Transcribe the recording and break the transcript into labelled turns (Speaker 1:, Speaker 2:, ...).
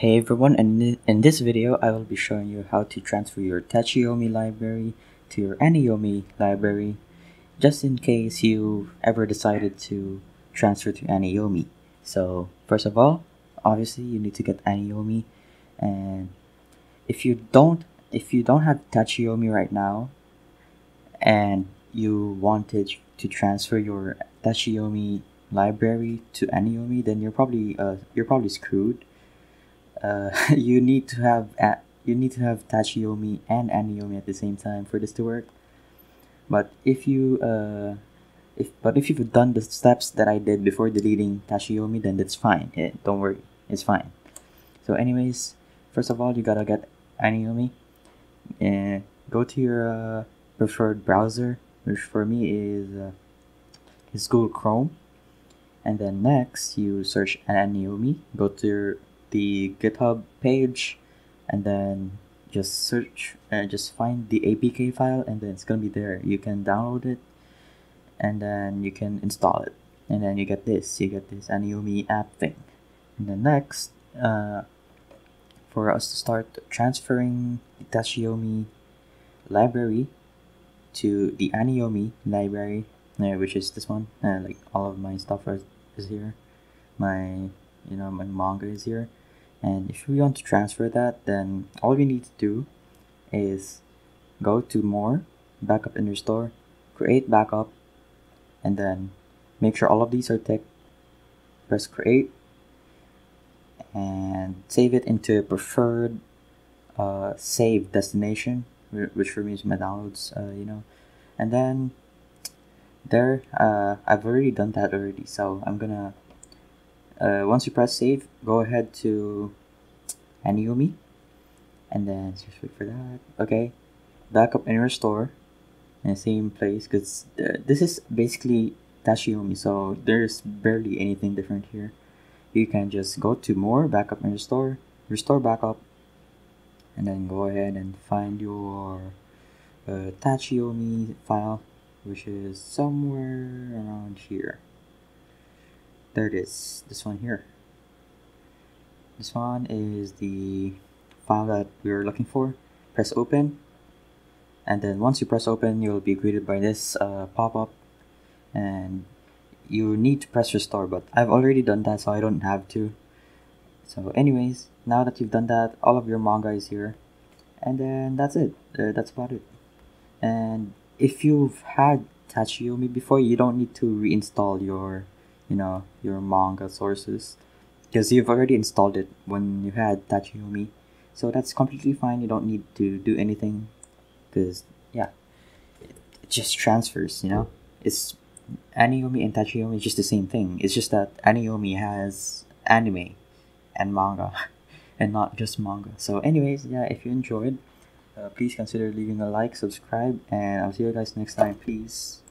Speaker 1: Hey everyone, and in this video I will be showing you how to transfer your Tachiyomi library to your Aniyomi library just in case you ever decided to transfer to Aniyomi. So first of all, obviously you need to get Aniyomi and if you don't if you don't have Tachiyomi right now and you wanted to transfer your Tachiyomi library to Aniyomi, then you're probably uh, you're probably screwed uh, you need to have at you need to have Tachiyomi and Aniyomi at the same time for this to work. But if you uh, if but if you've done the steps that I did before deleting Tachiyomi, then that's fine. It, don't worry, it's fine. So, anyways, first of all, you gotta get Aniyomi, and go to your uh, preferred browser, which for me is uh, is Google Chrome. And then next, you search Aniyomi. Go to your the GitHub page and then just search and just find the APK file and then it's gonna be there. You can download it and then you can install it. And then you get this, you get this Aniyomi app thing. And then next, uh, for us to start transferring the Tachiyomi library to the Aniyomi library, uh, which is this one. Uh, like all of my stuff is, is here. My, you know, my manga is here and if we want to transfer that then all we need to do is go to more backup in restore create backup and then make sure all of these are ticked. Press create and save it into a preferred uh, save destination which for me is my downloads uh, you know. And then there uh, I've already done that already so I'm gonna uh, once you press save, go ahead to Aniyomi, and then just wait for that. Okay, backup and restore in the same place because th- this is basically Tachiyomi, so there's barely anything different here. You can just go to more backup and restore, restore backup, and then go ahead and find your uh, Tachiyomi file, which is somewhere around here there it is. This one here. This one is the file that we are looking for. Press open. And then once you press open you'll be greeted by this uh, pop-up. And you need to press restore but I've already done that so I don't have to. So anyways now that you've done that all of your manga is here. And then that's it. Uh, that's about it. And if you've had Tachiyomi before you don't need to reinstall your you know your manga sources. Because you've already installed it when you had Tachiyomi so that's completely fine. You don't need to do anything. Because yeah. It, just transfers you know? It's Aniyomi and Tachiyomi is just the same thing. It's just that Aniyomi has anime and manga and not just manga. So anyways yeah if you enjoyed uh, please consider leaving a like subscribe and I'll see you guys next time. Peace